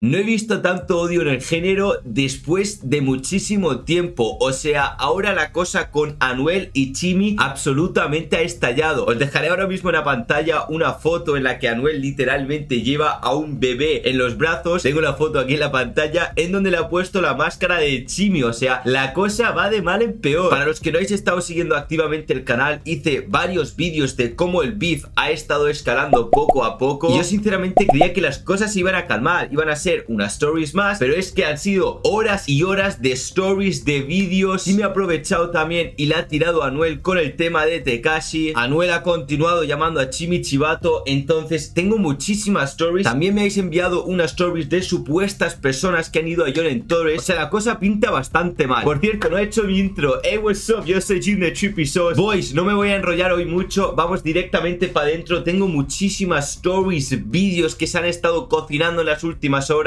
No he visto tanto odio en el género después de muchísimo tiempo, o sea, ahora la cosa con Anuel y Chimi absolutamente ha estallado. Os dejaré ahora mismo en la pantalla una foto en la que Anuel literalmente lleva a un bebé en los brazos. Tengo la foto aquí en la pantalla en donde le ha puesto la máscara de Chimi, o sea, la cosa va de mal en peor. Para los que no habéis estado siguiendo activamente el canal, hice varios vídeos de cómo el beef ha estado escalando poco a poco. Y yo sinceramente creía que las cosas iban a calmar, iban a ser unas stories más Pero es que han sido horas y horas de stories, de vídeos Y me he aprovechado también y le ha tirado a Anuel con el tema de Tekashi. Anuel ha continuado llamando a Chimi Chibato Entonces tengo muchísimas stories. También me habéis enviado unas stories de supuestas personas que han ido a Yolen Torres. O sea, la cosa pinta bastante mal. Por cierto, no he hecho mi intro. Hey, what's up? Yo soy Jim de Trippy Sauce. Boys, no me voy a enrollar hoy mucho. Vamos directamente para adentro Tengo muchísimas stories, vídeos que se han estado cocinando en las últimas horas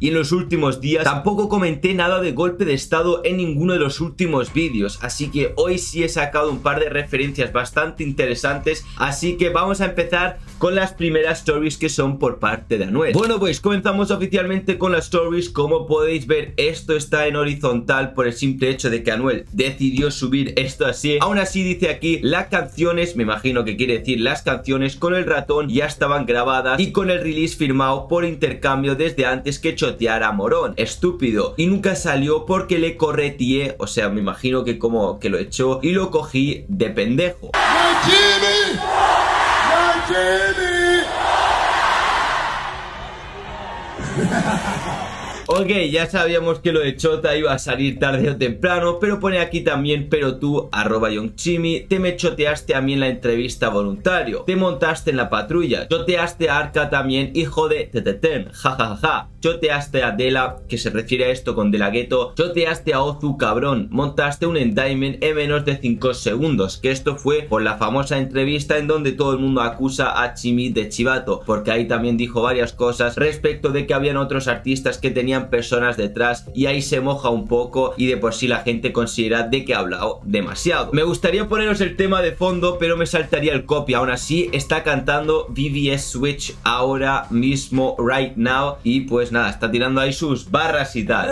y en los últimos días. Tampoco comenté nada de golpe de estado en ninguno de los últimos vídeos, así que hoy sí he sacado un par de referencias bastante interesantes, así que vamos a empezar con las primeras stories que son por parte de Anuel. Bueno pues comenzamos oficialmente con las stories, como podéis ver esto está en horizontal por el simple hecho de que Anuel decidió subir esto así, aún así dice aquí las canciones, me imagino que quiere decir las canciones con el ratón ya estaban grabadas y con el release firmado por intercambio desde antes que chotear a Morón, estúpido. Y nunca salió porque le correteé, o sea, me imagino que como que lo echó y lo cogí de pendejo. Ok, ya sabíamos que lo de Chota iba a salir tarde o temprano, pero pone aquí también, pero tú, arroba Chimi, te me choteaste a mí en la entrevista voluntario, te montaste en la patrulla, choteaste a Arca también, hijo de teteten, jajaja, choteaste a Dela, que se refiere a esto con Dela Ghetto, choteaste a Ozu cabrón, montaste un endaimen en menos de 5 segundos, que esto fue por la famosa entrevista en donde todo el mundo acusa a Chimi de chivato, porque ahí también dijo varias cosas respecto de que habían otros artistas que tenían personas detrás y ahí se moja un poco y de por sí la gente considera de que ha hablado demasiado. Me gustaría poneros el tema de fondo pero me saltaría el copy, aún así está cantando VVS Switch ahora mismo, right now y pues nada, está tirando ahí sus barras y tal.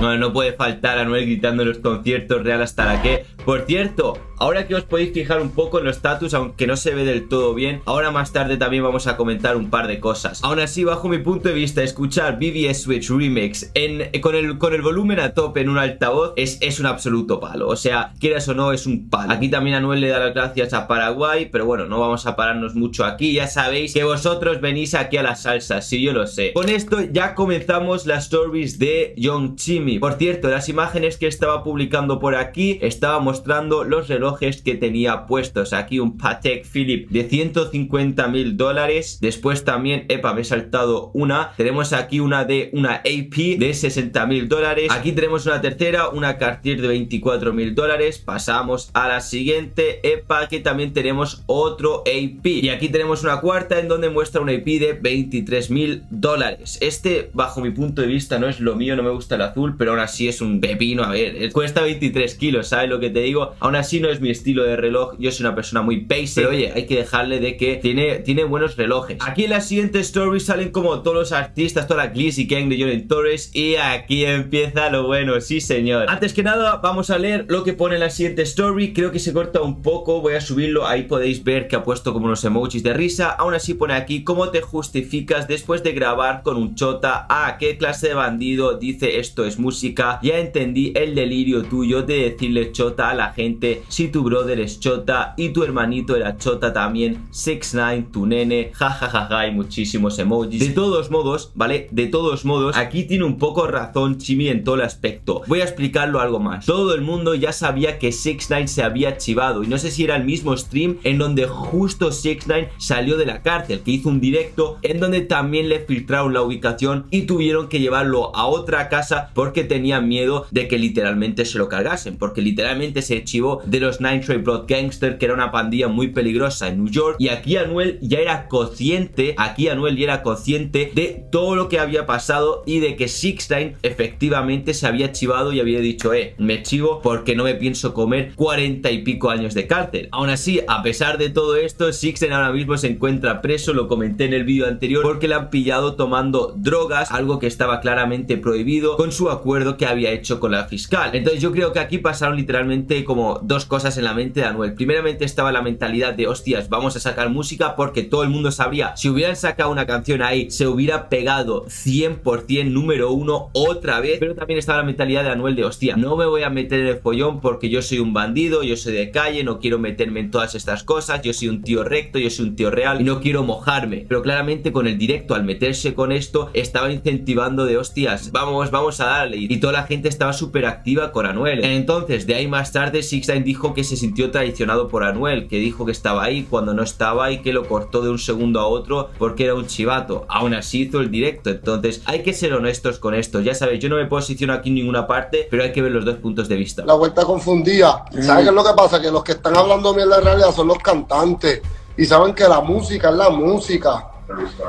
No, no puede faltar a Anuel gritando en los conciertos real hasta la que. Por cierto, ahora que os podéis fijar un poco en los status, aunque no se ve del todo bien, ahora más tarde también vamos a comentar un par de cosas. Aún así, bajo mi punto de vista, escuchar BBS Switch Remix con, el, con el volumen a tope en un altavoz es, es un absoluto palo. O sea, quieras o no, es un palo. Aquí también Anuel le da las gracias a Paraguay, pero bueno, no vamos a pararnos mucho aquí. Ya sabéis que vosotros venís aquí a la salsa, sí, yo lo sé. Con esto ya comenzamos las stories de Young Chim por cierto, las imágenes que estaba publicando por aquí estaba mostrando los relojes que tenía puestos. Aquí un Patek Philippe de 150 mil dólares. Después también, epa, me he saltado una. Tenemos aquí una de una AP de 60 mil dólares. Aquí tenemos una tercera, una Cartier de 24 mil dólares. Pasamos a la siguiente, epa, que también tenemos otro AP. Y aquí tenemos una cuarta en donde muestra un AP de 23 mil dólares. Este, bajo mi punto de vista, no es lo mío, no me gusta el azul, pero aún así es un pepino, a ver, cuesta 23 kilos, ¿sabes lo que te digo? Aún así no es mi estilo de reloj, yo soy una persona muy basic, pero oye, hay que dejarle de que tiene, tiene buenos relojes. Aquí en la siguiente story salen como todos los artistas, toda la Glizzy Gang de Jordan Torres, y aquí empieza lo bueno, sí señor. Antes que nada, vamos a leer lo que pone en la siguiente story, creo que se corta un poco, voy a subirlo, ahí podéis ver que ha puesto como unos emojis de risa, aún así pone aquí, ¿cómo te justificas después de grabar con un chota? Ah, ¿qué clase de bandido dice esto es música, ya entendí el delirio tuyo de decirle chota a la gente si tu brother es chota y tu hermanito era chota también, 6 9 tu nene, jajajaja ja, y muchísimos emojis. De todos modos, ¿vale? De todos modos, aquí tiene un poco razón Chimi en todo el aspecto. Voy a explicarlo algo más. Todo el mundo ya sabía que 6 9 se había chivado y no sé si era el mismo stream en donde justo 6 9 salió de la cárcel, que hizo un directo en donde también le filtraron la ubicación y tuvieron que llevarlo a otra casa porque que tenían miedo de que literalmente se lo cargasen, porque literalmente se archivó de los los Nine Trade Blood Gangster, que era una pandilla muy peligrosa en New York. Y aquí Anuel ya era consciente, aquí Anuel ya era consciente de todo lo que había pasado y de que Six Nine efectivamente se había chivado y había dicho, eh, me chivo porque no me pienso comer 40 y pico años de cárcel. Aún así, a pesar de todo esto, Six Nine ahora mismo se encuentra preso, lo comenté en el vídeo anterior, porque le han pillado tomando drogas, algo que estaba claramente prohibido con su acuerdo que había hecho con la fiscal. Entonces yo creo que aquí pasaron literalmente como dos cosas en la mente de Anuel. Primeramente estaba la mentalidad de, hostias, vamos a sacar música porque todo el mundo sabría, si hubieran sacado una canción ahí, se hubiera pegado 100% número uno otra vez. Pero también estaba la mentalidad de Anuel de, hostia, no me voy a meter en el follón porque yo soy un bandido, yo soy de calle, no quiero meterme en todas estas cosas, yo soy un tío recto, yo soy un tío real y no quiero mojarme. Pero claramente con el directo, al meterse con esto, estaba incentivando de, hostias, vamos, vamos a darle. Y toda la gente estaba súper activa con Anuel. Entonces, de ahí más tarde, Six dijo que se sintió traicionado por Anuel, que dijo que estaba ahí cuando no estaba y que lo cortó de un segundo a otro porque era un chivato. Aún así hizo el directo. Entonces, hay que ser honestos con esto. Ya sabéis, yo no me posiciono aquí en ninguna parte, pero hay que ver los dos puntos de vista. La vuelta confundida. ¿Sabes qué es lo que pasa? Que los que están hablando bien la realidad son los cantantes. Y saben que la música es la música.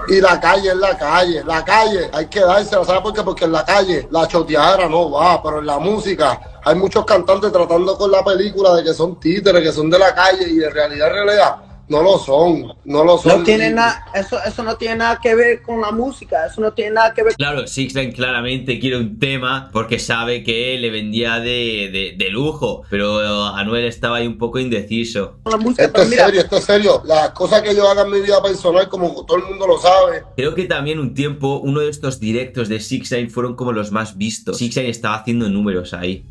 Y la calle es la calle. La calle hay que dársela. ¿Sabes por qué? Porque en la calle la choteadera no va, pero en la música hay muchos cantantes tratando con la película de que son títeres, que son de la calle y en realidad, en realidad no lo son, no lo son. No tiene nada, eso, eso no tiene nada que ver con la música, eso no tiene nada que ver. Claro, Sixline claramente quiere un tema porque sabe que le vendía de, de, lujo, pero Anuel estaba ahí un poco indeciso. esto es serio, esto es serio. Las cosas que yo haga en mi vida personal, como todo el mundo lo sabe. Creo que también un tiempo, uno de estos directos de Sixline fueron como los más vistos. Sixline estaba haciendo números ahí.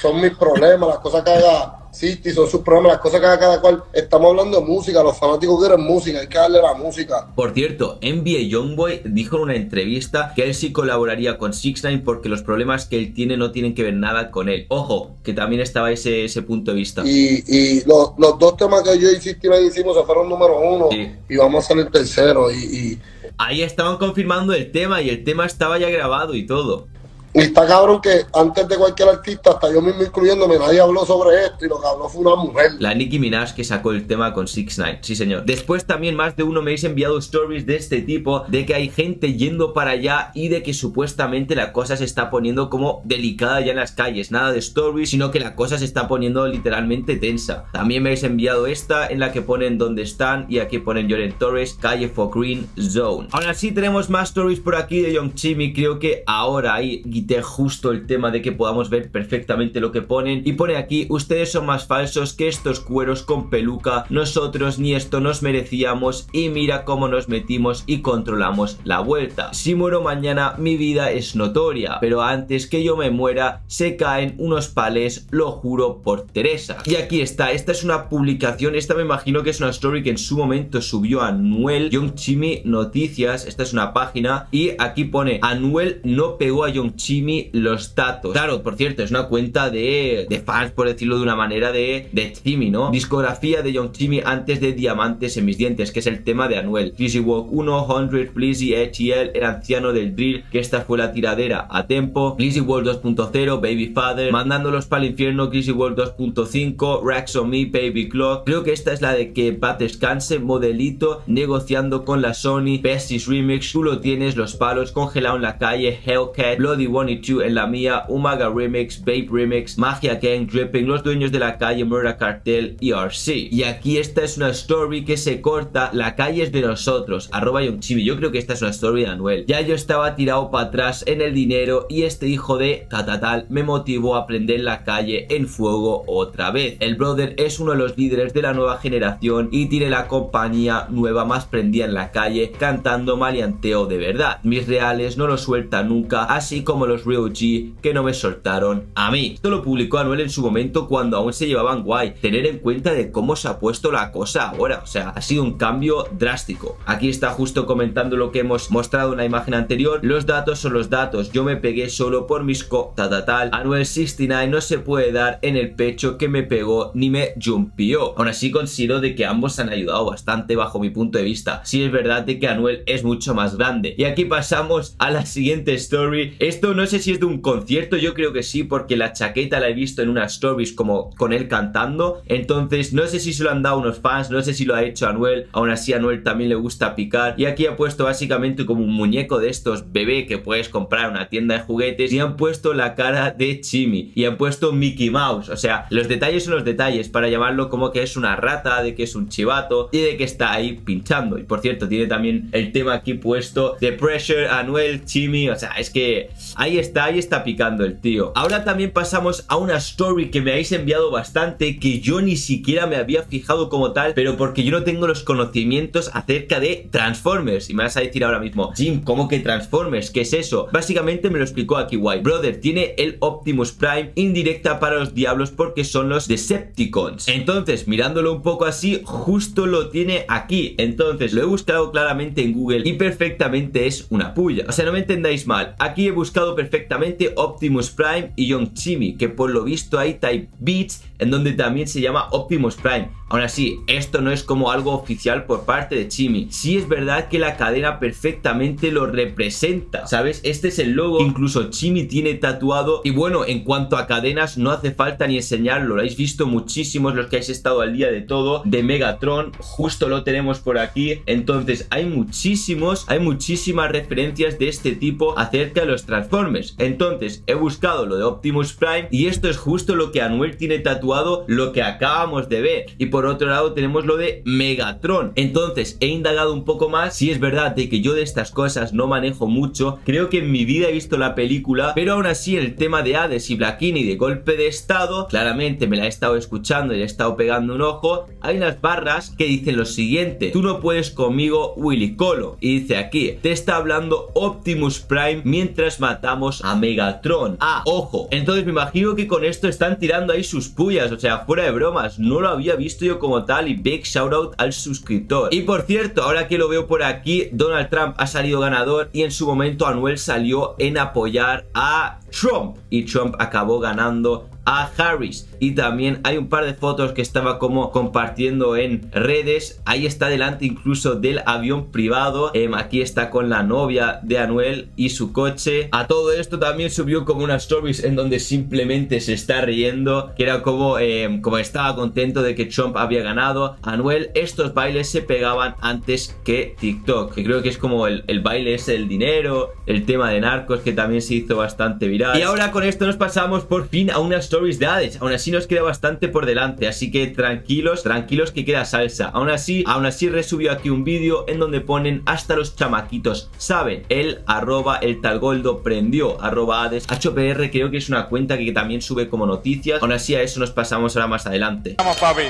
Son mis problemas, las cosas que haga Sí, son sus problemas, las cosas que haga cada cual. Estamos hablando de música, los fanáticos quieren música, hay que darle la música. Por cierto, NBA Youngboy dijo en una entrevista que él sí colaboraría con 6 9 porque los problemas que él tiene no tienen que ver nada con él. Ojo, que también estaba ese, ese punto de vista. Y, los, dos temas que yo y Sixty hicimos se fueron número uno y vamos a salir tercero. y ahí estaban confirmando el tema y el tema estaba ya grabado y todo. Y está cabrón que antes de cualquier artista, hasta yo mismo incluyéndome, nadie habló sobre esto y lo que habló fue una mujer. La Nicki Minaj que sacó el tema con 6 9 sí señor. Después también más de uno me habéis enviado stories de este tipo, de que hay gente yendo para allá y de que supuestamente la cosa se está poniendo como delicada ya en las calles. Nada de stories, sino que la cosa se está poniendo literalmente tensa. También me habéis enviado esta en la que ponen dónde están y aquí ponen Joren Torres, calle for Green Zone. Ahora sí tenemos más stories por aquí de Young Chimmy, creo que ahora hay justo el tema de que podamos ver perfectamente lo que ponen. Y pone aquí ustedes son más falsos que estos cueros con peluca. Nosotros ni esto nos merecíamos. Y mira cómo nos metimos y controlamos la vuelta. Si muero mañana mi vida es notoria. Pero antes que yo me muera se caen unos palés lo juro por Teresa y aquí está esta es una publicación esta me imagino que es una story que en su momento subió Anuel Young Chimi Noticias. Esta es una página. Y aquí pone Anuel no pegó a Young Chimi los datos. Claro, por cierto, es una cuenta de, de fans, por decirlo de una manera, de, de Chimi, ¿no? Discografía de Young Chimi antes de Diamantes en mis dientes, que es el tema de Anuel. Lizzy Walk 1, 100, Blizzy, HL, el anciano del drill, que esta fue la tiradera a tempo. Lizzy World 2.0, Baby Father, mandándolos para el infierno, Lizzy World 2.5, Racks on Me, Baby Clock. Creo que esta es la de que Pat descanse, modelito, negociando con la Sony, Besties Remix, tú lo tienes, los palos, congelado en la calle, Hellcat, Bloody One en la mía, Umaga Remix, Babe Remix, Magia Gang, Dripping, Los Dueños de la Calle, Murder Cartel y RC. Y aquí esta es una story que se corta, la calle es de nosotros, arroba Chibi. Yo creo que esta es una story de Anuel. Ya yo estaba tirado para atrás en el dinero y este hijo de Tatatal me motivó a prender la calle en fuego otra vez. El brother es uno de los líderes de la nueva generación y tiene la compañía nueva más prendida en la calle cantando malianteo de verdad. Mis reales no lo suelta nunca, así como los Real G que no me soltaron a mí. Esto lo publicó Anuel en su momento cuando aún se llevaban guay. Tener en cuenta de cómo se ha puesto la cosa ahora. O sea, ha sido un cambio drástico. Aquí está justo comentando lo que hemos mostrado en la imagen anterior. Los datos son los datos. Yo me pegué solo por mis co... Ta, tal. Anuel 69 no se puede dar en el pecho que me pegó ni me jumpió. Aún así considero de que ambos han ayudado bastante bajo mi punto de vista. Si es verdad de que Anuel es mucho más grande. Y aquí pasamos a la siguiente story. Esto no no sé si es de un concierto, yo creo que sí, porque la chaqueta la he visto en unas stories como con él cantando. Entonces, no sé si se lo han dado unos fans, no sé si lo ha hecho Anuel. Aún así, Anuel también le gusta picar. Y aquí ha puesto básicamente como un muñeco de estos bebé que puedes comprar en una tienda de juguetes. Y han puesto la cara de Chimi. Y han puesto Mickey Mouse. O sea, los detalles son los detalles para llamarlo como que es una rata, de que es un chivato y de que está ahí pinchando. Y por cierto, tiene también el tema aquí puesto de Pressure, Anuel, Chimi. O sea, es que ahí está, ahí está picando el tío. Ahora también pasamos a una story que me habéis enviado bastante, que yo ni siquiera me había fijado como tal, pero porque yo no tengo los conocimientos acerca de Transformers. Y me vas a decir ahora mismo, Jim, ¿cómo que Transformers? ¿Qué es eso? Básicamente me lo explicó aquí Guay. Brother, tiene el Optimus Prime indirecta para los diablos porque son los Decepticons. Entonces, mirándolo un poco así, justo lo tiene aquí. Entonces, lo he buscado claramente en Google y perfectamente es una puya. O sea, no me entendáis mal. Aquí he buscado perfectamente Optimus Prime y Young Chimmy, que por lo visto hay Type Beats en donde también se llama Optimus Prime. Aún así, esto no es como algo oficial por parte de Chimi. Sí es verdad que la cadena perfectamente lo representa, ¿sabes? Este es el logo incluso Chimi tiene tatuado. Y bueno, en cuanto a cadenas, no hace falta ni enseñarlo. Lo habéis visto muchísimos los que habéis estado al día de todo. De Megatron, justo lo tenemos por aquí. Entonces, hay muchísimos, hay muchísimas referencias de este tipo acerca de los Transformers. Entonces, he buscado lo de Optimus Prime y esto es justo lo que Anuel tiene tatuado, lo que acabamos de ver. Y por otro lado tenemos lo de Megatron. Entonces he indagado un poco más. Si es verdad de que yo de estas cosas no manejo mucho. Creo que en mi vida he visto la película. Pero aún así el tema de Hades y Blackini de golpe de estado. Claramente me la he estado escuchando y le he estado pegando un ojo. Hay unas barras que dicen lo siguiente. Tú no puedes conmigo Willy Colo. Y dice aquí. Te está hablando Optimus Prime mientras matamos a Megatron. Ah, ojo. Entonces me imagino que con esto están tirando ahí sus O sea, fuera de bromas. No lo había visto yo como tal y big shout out al suscriptor. Y por cierto, ahora que lo veo por aquí, Donald Trump ha salido ganador y en su momento Anuel salió en apoyar a Trump y Trump acabó ganando a Harris. Y también hay un par de fotos que estaba como compartiendo en redes. Ahí está delante incluso del avión privado. Em, aquí está con la novia de Anuel y su coche. A todo esto también subió como unas stories en donde simplemente se está riendo que era como em, como estaba contento de que Trump había ganado. Anuel estos bailes se pegaban antes que TikTok que creo que es como el, el baile ese del dinero el tema de narcos que también se hizo bastante viral. Y ahora con esto nos pasamos por fin a unas stories de Hades. Aún así nos queda bastante por delante, así que tranquilos, tranquilos que queda salsa. Aún así, aún así resubió aquí un vídeo en donde ponen hasta los chamaquitos saben. El arroba el talgoldo prendió, arroba Hades. HPR creo que es una cuenta que también sube como noticias. Aún así a eso nos pasamos ahora más adelante. Vamos papi.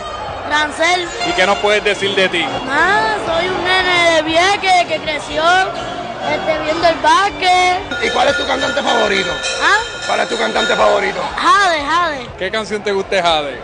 Rancel. ¿Y qué nos puedes decir de ti? Ah, soy un nene de vieque que creció este, viendo el básquet. ¿Y cuál es tu cantante favorito? ¿Ah? ¿Cuál es tu cantante favorito? Jade, Jade. ¿Qué canción te gusta, Jade?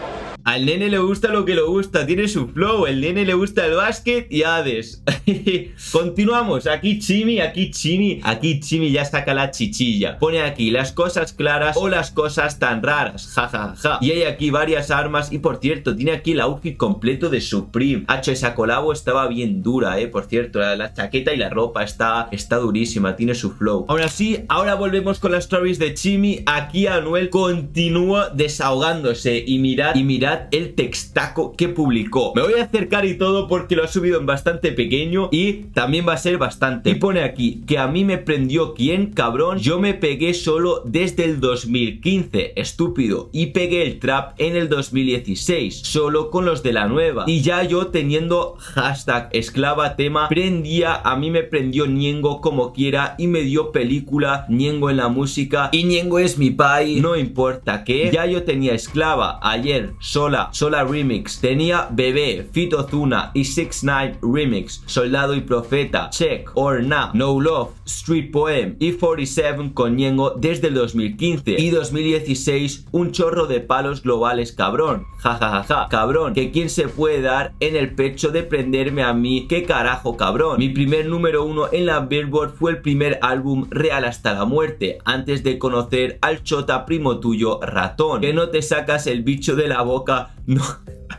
Al nene le gusta lo que le gusta, tiene su flow, el nene le gusta el básquet y Hades. Continuamos, aquí Chimi, aquí Chimi, aquí Chimi ya saca la chichilla. Pone aquí las cosas claras o las cosas tan raras, jajaja. Ja, ja. Y hay aquí varias armas y por cierto, tiene aquí el outfit completo de Supreme. Hacho, esa colabo estaba bien dura, eh, por cierto, la, la, chaqueta y la ropa está, está durísima, tiene su flow. Ahora sí, ahora volvemos con las stories de Chimi. Aquí Anuel continúa desahogándose y mirad, y mirad el textaco que publicó. Me voy a acercar y todo porque lo ha subido en bastante pequeño y también va a ser bastante. Y pone aquí que a mí me prendió quién, cabrón. Yo me pegué solo desde el 2015, estúpido. Y pegué el trap en el 2016, solo con los de la nueva. Y ya yo teniendo hashtag esclava tema, prendía, a mí me prendió Niengo como quiera y me dio película Niengo en la música. Y Niengo es mi pai, no importa qué. Ya yo tenía esclava ayer, Sola, Sola Remix, tenía Bebé, Fito Zuna y 6 9 Remix, Soldado y Profeta, Check, Orna, No Love, Street Poem y 47 con Ñengo desde el 2015 y 2016 un chorro de palos globales cabrón, jajajaja, ja, ja, ja. cabrón, que quién se puede dar en el pecho de prenderme a mí, qué carajo cabrón, mi primer número uno en la Billboard fue el primer álbum real hasta la muerte, antes de conocer al chota primo tuyo ratón, que no te sacas el bicho de la boca యొక్క no,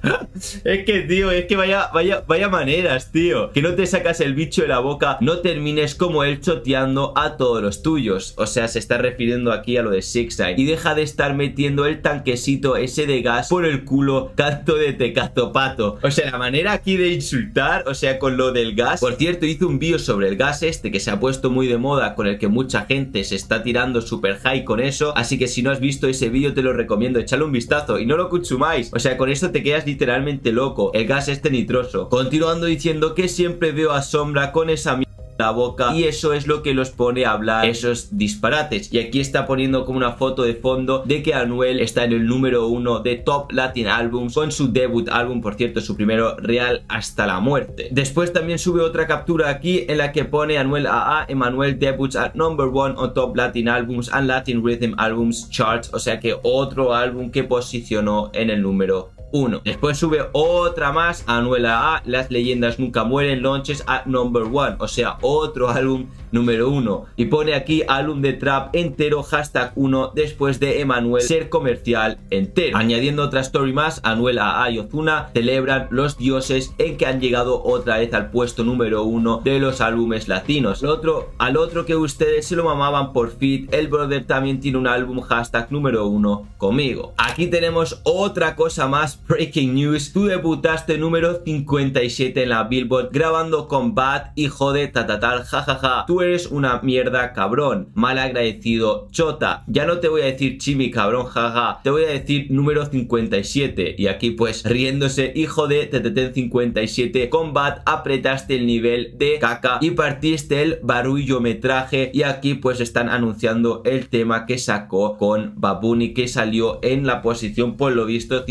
Es que, tío, es que vaya, vaya, vaya maneras, tío. Que no te sacas el bicho de la boca, no termines como él choteando a todos los tuyos. O sea, se está refiriendo aquí a lo de Six Y deja de estar metiendo el tanquecito ese de gas por el culo, canto de tecazopato. O sea, la manera aquí de insultar, o sea, con lo del gas. Por cierto, hice un vídeo sobre el gas este que se ha puesto muy de moda, con el que mucha gente se está tirando super high con eso. Así que si no has visto ese vídeo, te lo recomiendo, echale un vistazo y no lo consumáis. O sea, con esto te quedas literalmente loco. El gas este nitroso. Continuando diciendo que siempre veo a Sombra con esa mierda la boca y eso es lo que los pone a hablar esos disparates. Y aquí está poniendo como una foto de fondo de que Anuel está en el número uno de Top Latin Albums con su debut álbum por cierto su primero real hasta la muerte. Después también sube otra captura aquí en la que pone Anuel AA Emanuel debuts at number one on Top Latin Albums and Latin Rhythm Albums charts o sea que otro álbum que posicionó en el número 1. Después sube otra más, Anuela A, Las leyendas nunca mueren, launches at number one. O sea, otro álbum número 1. Y pone aquí álbum de trap entero, hashtag 1, después de Emanuel ser comercial entero. Añadiendo otra story más, Anuela A y Ozuna celebran los dioses en que han llegado otra vez al puesto número 1 de los álbumes latinos. Al otro, al otro que ustedes se lo mamaban por fit, el brother también tiene un álbum hashtag número 1 conmigo. Aquí tenemos otra cosa más breaking news. Tú debutaste número 57 en la Billboard grabando con Bad, hijo de tatatal, jajaja. Tú eres una mierda cabrón, mal agradecido, chota. Ya no te voy a decir chimi cabrón, jaja. Te voy a decir número 57. Y aquí pues riéndose, hijo de Teteten 57, con Bad apretaste el nivel de caca y partiste el barullometraje. Y aquí pues están anunciando el tema que sacó con Babuni que salió en la posición por lo visto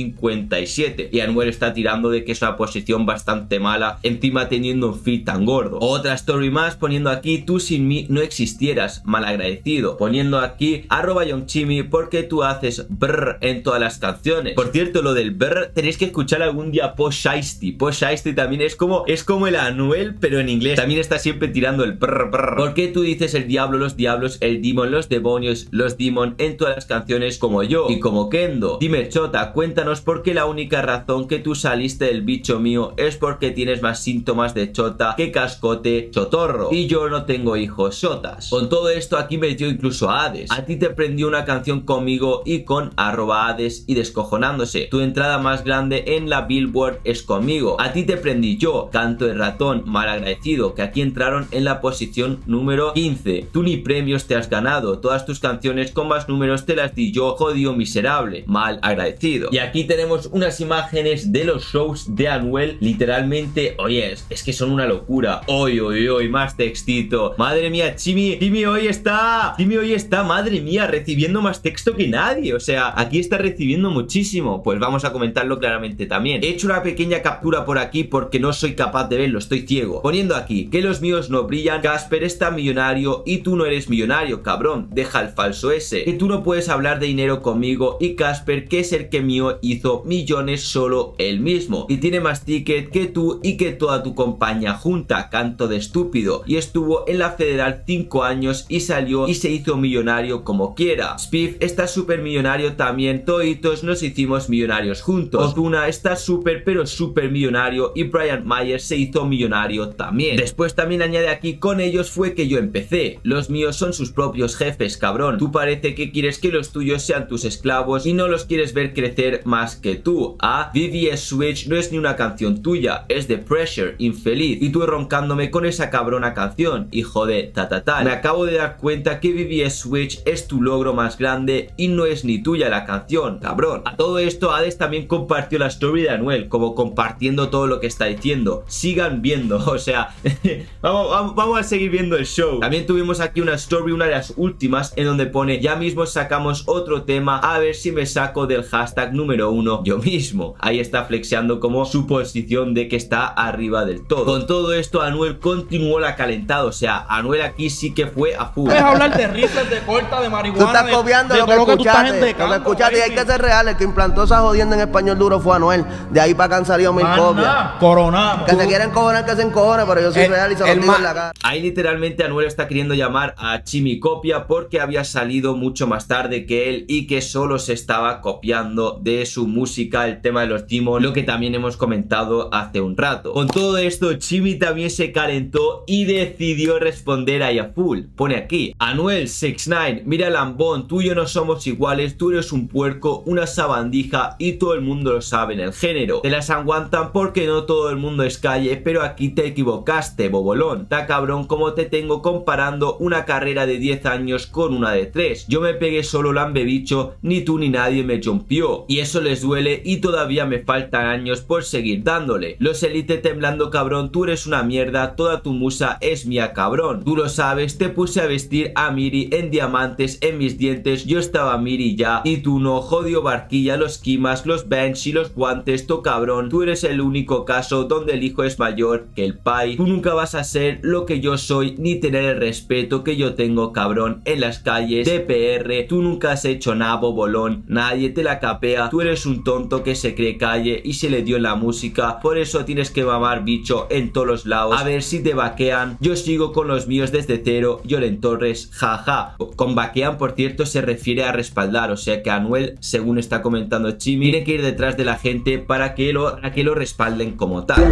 57. Y Anuel está tirando de que es una posición bastante mala, encima teniendo un fit tan gordo. Otra story más poniendo aquí, tú sin mí no existieras, malagradecido. Poniendo aquí arroba Chimi porque tú haces brr en todas las canciones. Por cierto, lo del brr tenéis que escuchar algún día Post Shiesty. Post Shiesty también es como, es como el Anuel, pero en inglés. También está siempre tirando el brr. ¿Por qué tú dices el diablo, los diablos, el demon, los demonios, los demon en todas las canciones como yo y como Kendo? Dime, Chota, cuéntanos por qué la única razón que tú saliste del bicho mío es porque tienes más síntomas de Chota que cascote chotorro. Y yo no tengo hijos Chotas. Con todo esto aquí metió incluso a Hades. A ti te prendió una canción conmigo y con arroba Hades y descojonándose. Tu entrada más grande en la Billboard es conmigo. A ti te prendí yo, canto de ratón, mal agradecido, que aquí entraron en la posición número 15. Tú ni premios te has ganado. Todas tus canciones con más números te las di yo, jodido miserable, mal agradecido. Y aquí tenemos unas imágenes de los shows de Anuel. Literalmente, oye, es, es que son una locura. Hoy, hoy, hoy, más textito. Madre mía, Chimi, Chimi hoy está, Chimi hoy está, madre mía, recibiendo más texto que nadie. O sea, aquí está recibiendo muchísimo. Pues vamos a comentarlo claramente también. He hecho una pequeña captura por aquí porque no soy capaz de verlo, estoy ciego. Poniendo aquí, que los míos no brillan, Casper está millonario y tú no eres millonario, cabrón. Deja el falso ese. Que tú no puedes hablar de dinero conmigo y Casper, que es el que mío hizo millones solo él mismo. Y tiene más ticket que tú y que toda tu compañía junta, canto de estúpido. Y estuvo en la federal 5 años y salió y se hizo millonario como quiera. Spiff está súper millonario también, toditos nos hicimos millonarios juntos. Ozuna está súper pero súper millonario y Brian Myers se hizo millonario también. Después también añade aquí, con ellos fue que yo empecé. Los míos son sus propios jefes, cabrón. Tú parece que quieres que los tuyos sean tus esclavos y no los quieres ver crecer más que tú. Ah, VVS Switch no es ni una canción tuya, es de Pressure, infeliz. Y tú roncándome con esa cabrona canción, hijo de tatatán. Me acabo de dar cuenta que VVS Switch es tu logro más grande y no es ni tuya la canción, cabrón. A todo esto, Hades también compartió la story de Anuel, como compartiendo todo lo que está diciendo. Sigan viendo, o sea, vamos, a seguir viendo el show. También tuvimos aquí una story, una de las últimas, en donde pone, ya mismo sacamos otro tema, a ver si me saco del hashtag número uno mismo. Ahí está flexeando como su posición de que está arriba del todo. Con todo esto, Anuel continuó la calentada, o sea, Anuel aquí sí que fue a full. Puedes hablar de rifles, de corta, de marihuana. Tú estás de- copiando de lo que estás escuchaste. Lo que escuchaste y hay que ser real. El que implantó esa jodienda en español duro fue Anuel. De ahí para acá han salido mil copias. nada, Coronamos. Que se quieren cojonar, que se encojonen, pero yo soy El- real y se lo digo en la cara. Ahí literalmente Anuel está queriendo llamar a Chimi copia porque había salido mucho más tarde que él y que solo se estaba copiando de su música el tema de los Demon, lo que también hemos comentado hace un rato. Con todo esto, Chimi también se calentó y decidió responder a Yaful. Pone aquí, Anuel 69, mira Lambón, tú y yo no somos iguales, tú eres un puerco, una sabandija y todo el mundo lo sabe en el género. Te las aguantan porque no todo el mundo es calle, pero aquí te equivocaste, bobolón. Ta cabrón como te tengo comparando una carrera de 10 años con una de 3. Yo me pegué solo lambebicho, ni tú ni nadie me jumpió. Y eso les duele y todavía me faltan años por seguir dándole. Los elite temblando cabrón, tú eres una mierda, toda tu musa es mía cabrón. Tú lo sabes, te puse a vestir a Miri en diamantes en mis dientes, yo estaba Miri ya. Y tú no, jodio barquilla, los kimas, los y los guantes, tú cabrón. Tú eres el único caso donde el hijo es mayor que el pai. Tú nunca vas a ser lo que yo soy ni tener el respeto que yo tengo cabrón en las calles de. Tú nunca has hecho nabo bolón, nadie te la capea. Tú eres un tonto que se cree calle y se le dio la música. Por eso tienes que mamar bicho en todos los lados. A ver si te vaquean. Yo sigo con los míos desde cero. Lloren Torres, jaja. Con vaquean, por cierto, se refiere a respaldar. O sea que Anuel, según está comentando Chimi, tiene que ir detrás de la gente para que lo, para que lo respalden como tal.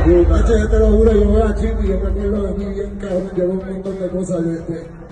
Chimi yo me acuerdo de mí.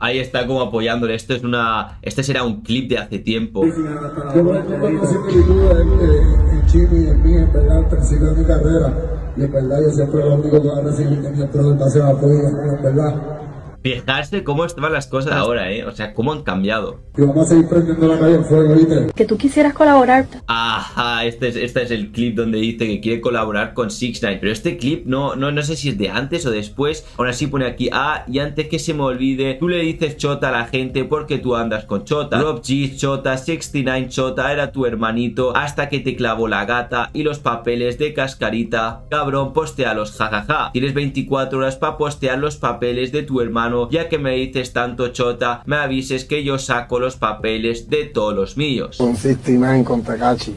Ahí está como apoyándole. Esto es una. Este será un clip de hace tiempo. Yo de similitudes en, en Chimi y en mí, en verdad, al mi carrera. Y en verdad, yo siempre lo único que voy a recibir de mi demasiado apoyo, en verdad. Fijarse cómo estaban las cosas ahora, ¿eh? O sea, cómo han cambiado. Y vamos a seguir prendiendo la calle en fuego, ¿viste? Que tú quisieras colaborar. Ajá, este es, este es el clip donde dice que quiere colaborar con 6 9 Pero este clip no, no, no sé si es de antes o después. Ahora sí pone aquí, ah, y antes que se me olvide, tú le dices chota a la gente porque tú andas con chota. Rob G, chota, 69 chota, era tu hermanito hasta que te clavó la gata y los papeles de cascarita. Cabrón, postealos, jajaja. Tienes 24 horas para postear los papeles de tu hermano ya que me dices tanto chota, me avises que yo saco los papeles de todos los míos. Con 69 con Takachi.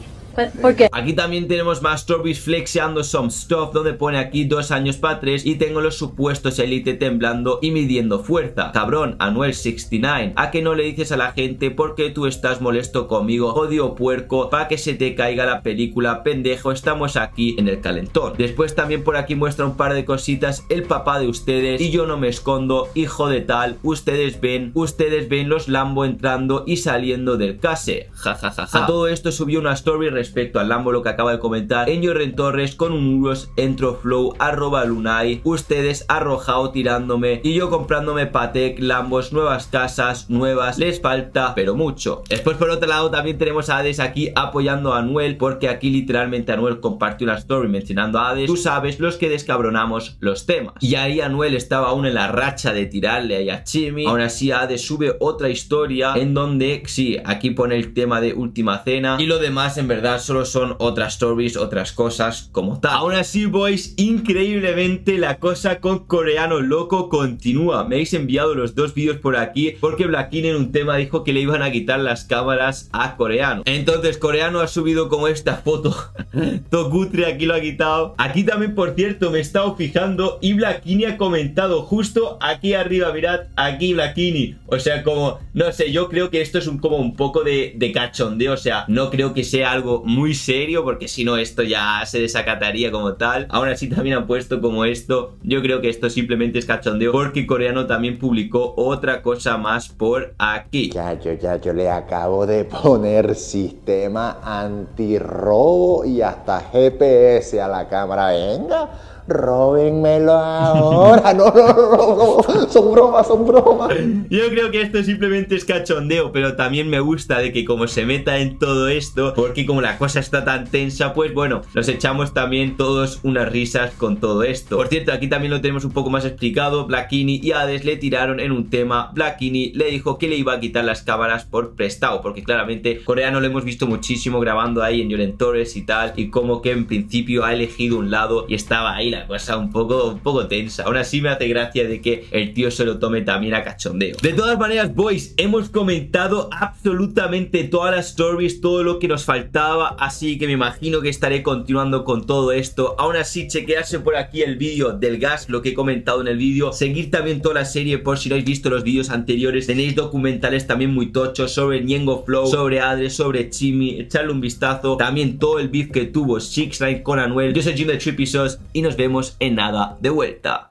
¿Por qué? Aquí también tenemos más stories flexeando some stuff donde pone aquí dos años para tres y tengo los supuestos elite temblando y midiendo fuerza. Cabrón, Anuel 69, ¿a que no le dices a la gente por qué tú estás molesto conmigo, jodido puerco, para que se te caiga la película, pendejo, estamos aquí en el calentón. Después también por aquí muestra un par de cositas el papá de ustedes y yo no me escondo, hijo de tal, ustedes ven, ustedes ven los Lambo entrando y saliendo del case. Ja, ja, ja, ja. A todo esto subió una story respecto al Lambo lo que acaba de comentar en Lloren Torres con un uros entro flow arroba lunai ustedes arrojado tirándome y yo comprándome Patek, Lambos, nuevas casas, nuevas, les falta pero mucho. Después por otro lado también tenemos a Hades aquí apoyando a Anuel porque aquí literalmente Anuel compartió una story mencionando a Hades, tú sabes los que descabronamos los temas. Y ahí Anuel estaba aún en la racha de tirarle ahí a Chimi, aún así Hades sube otra historia en donde sí, aquí pone el tema de última cena. Y lo demás en verdad solo son otras stories, otras cosas como tal. Aún así, boys, increíblemente la cosa con coreano loco continúa. Me habéis enviado los dos vídeos por aquí porque Blackine en un tema dijo que le iban a quitar las cámaras a coreano. Entonces, coreano ha subido como esta foto. Tokutre aquí lo ha quitado. Aquí también, por cierto, me he estado fijando y Blackini ha comentado justo aquí arriba, mirad, aquí Blackini. O sea, como, no sé, yo creo que esto es un, como un poco de cachondeo. O sea, no creo que sea algo muy serio porque si no esto ya se desacataría como tal. Aún así también han puesto como esto. Yo creo que esto simplemente es cachondeo porque coreano también publicó otra cosa más por aquí. Ya, yo, ya, yo le acabo de poner sistema antirrobo y hasta GPS a la cámara. Venga, róbenmelo ahora. No, no, no, no, son bromas, son bromas. Yo creo que esto simplemente es cachondeo, pero también me gusta de que como se meta en todo esto, porque como la cosa está tan tensa, pues bueno, nos echamos también todos unas risas con todo esto. Por cierto, aquí también lo tenemos un poco más explicado. Blackini y Hades le tiraron en un tema. Blackini le dijo que le iba a quitar las cámaras por prestado, porque claramente coreano lo hemos visto muchísimo grabando ahí en Lloren Torres y tal, y como que en principio ha elegido un lado y estaba ahí la cosa un poco, poco tensa. Aún así me hace gracia de que el tío se lo tome también a cachondeo. De todas maneras, boys, hemos comentado absolutamente todas las stories, todo lo que nos faltaba, así que me imagino que estaré continuando con todo esto. Aún así, chequearse por aquí el vídeo del gas, lo que he comentado en el vídeo. Seguir también toda la serie por si no habéis visto los vídeos anteriores. Tenéis documentales también muy tochos sobre Niengo Flow, sobre Adre, sobre Chimi. Echarle un vistazo. También todo el beef que tuvo Six con Anuel. Yo soy Jim de Trippy y nos vemos en nada de vuelta.